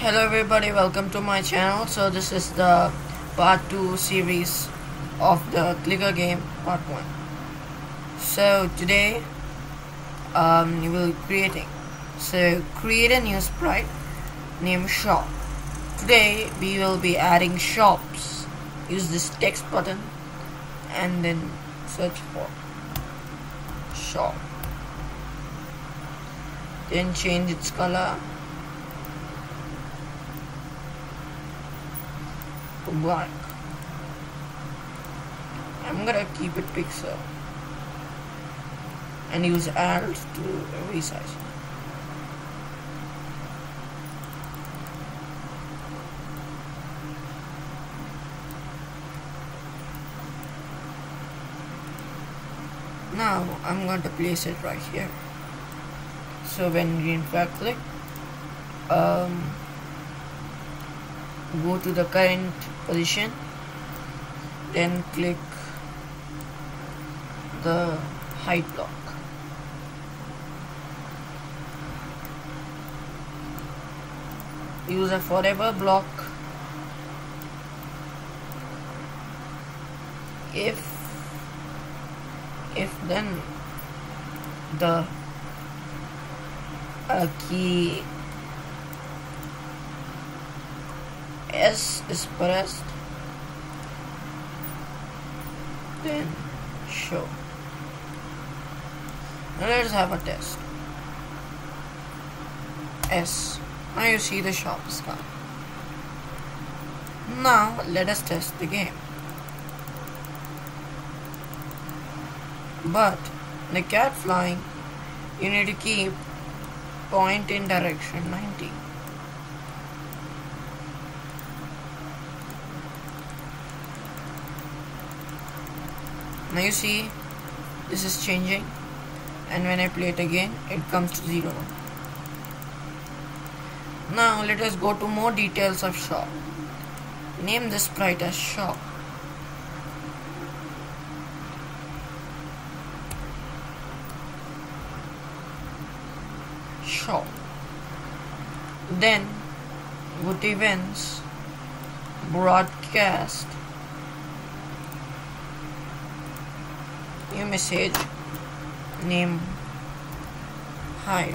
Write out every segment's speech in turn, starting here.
Hello everybody, welcome to my channel. So this is the part 2 series of the clicker game part 1. So today um, we will be creating. So create a new sprite named shop. Today we will be adding shops. Use this text button and then search for shop. Then change its color black. I'm gonna keep it pixel and use alt to resize. Now I'm going to place it right here. So when green flag click, um, go to the current position then click the height block. Use a forever block. If if then the uh, key S is pressed. Then show. Now let's have a test. S. Now you see the shop gone now let us test the game. But the cat flying you need to keep point in direction 90 now you see this is changing. And when I play it again it comes to 0 now let us go to more details of shop. Name this sprite as shop. Shop. Then to events. Broadcast new message name hi.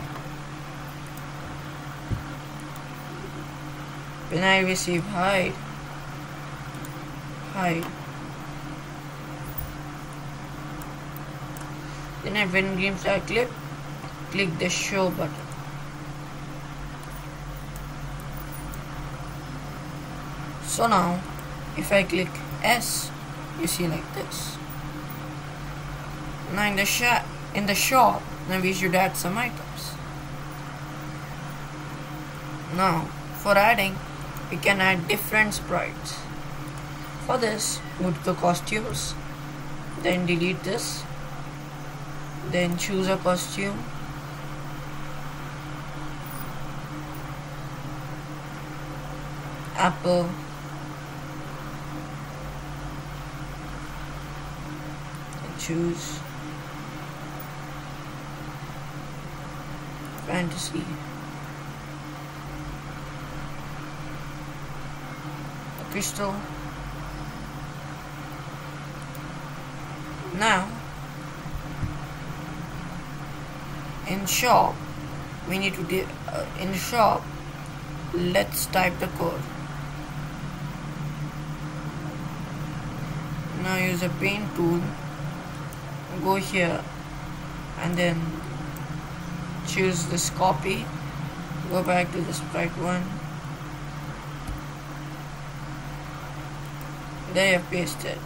When I receive hi hi. Then I when games flag click click the show button. So now if I click S you see like this now in the shop, in the shop, we should add some items. Now for adding, we can add different sprites. For this, go to the costumes, then delete this, then choose a costume. Apple choose fantasy. A crystal. Now, in shop, we need to, uh, in shop, let's type the code. Now use a paint tool, go here and then choose this copy go back to the sprite one. There you have pasted.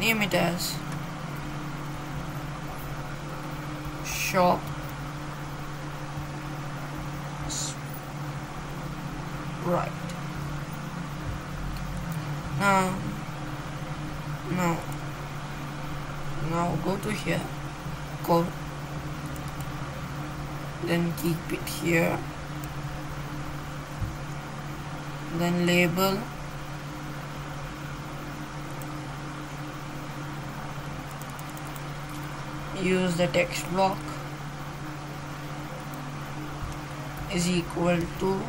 Name it as shop. Right now now now go to here code then keep it here. Then label. Use the text block is equal to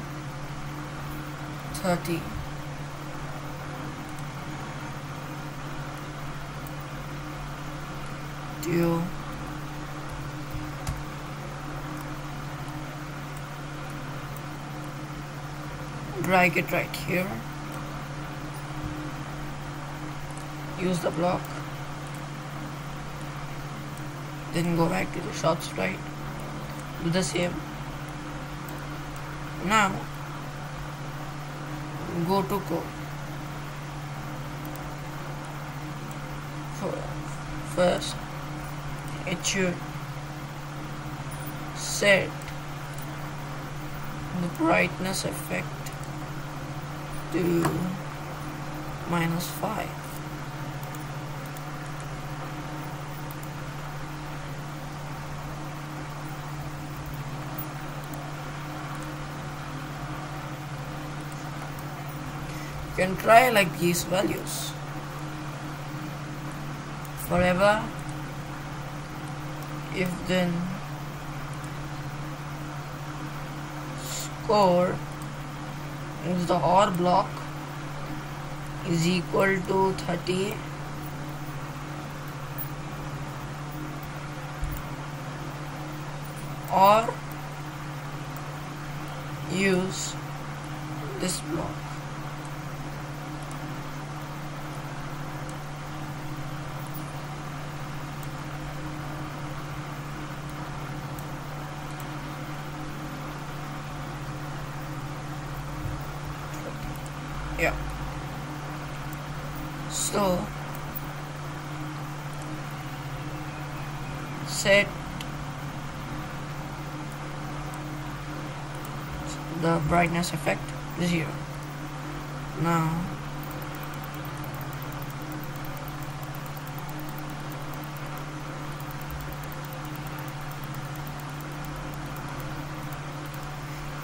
30 do drag it right here. Use the block. Then go back to the shop sprite do the same. Now go to code first it should set. The brightness effect to minus 5 you can try like these values. Forever if then score is the OR block is equal to 30 or use this block yeah. So set the brightness effect zero. Now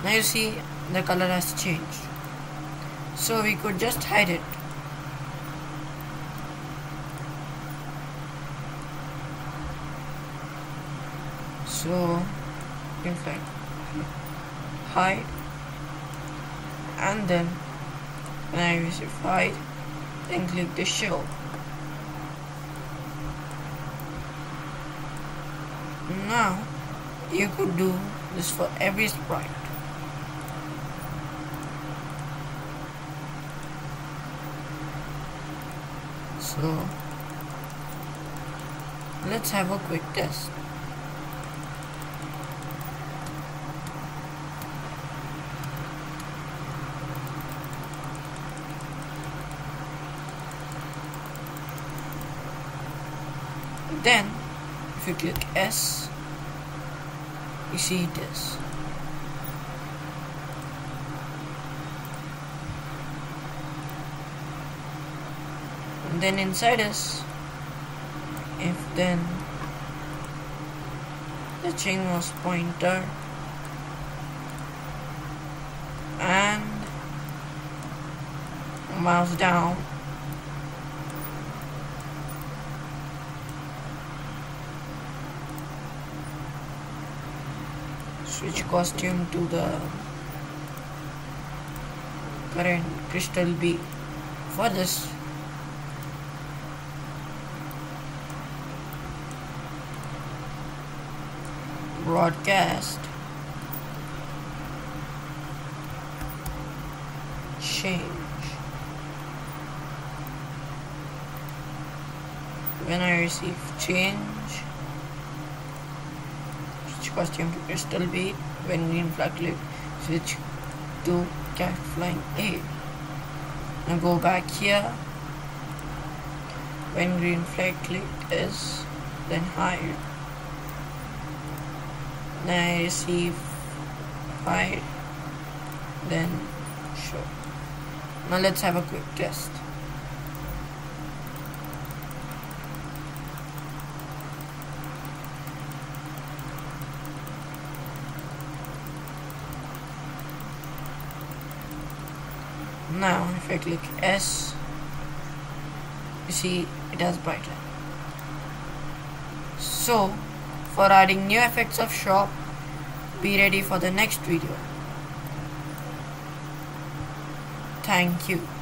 now you see the color has changed so we could just hide it. So in fact hide and then when I receive hide then click the show. Now you could do this for every sprite so let's have a quick test. Then if you click S you see this and then inside us if then the chain was pointer and mouse down. Switch costume to the current crystal B for this broadcast. Change. When I receive change switch costume to crystal when green flag click switch to cat flying A. Now go back here. When green flag click is then hide then I receive 5 then sure. Now let's have a quick test. Now if I click S you see it has bright light so for adding new effects of shop. Be ready for the next video. Thank you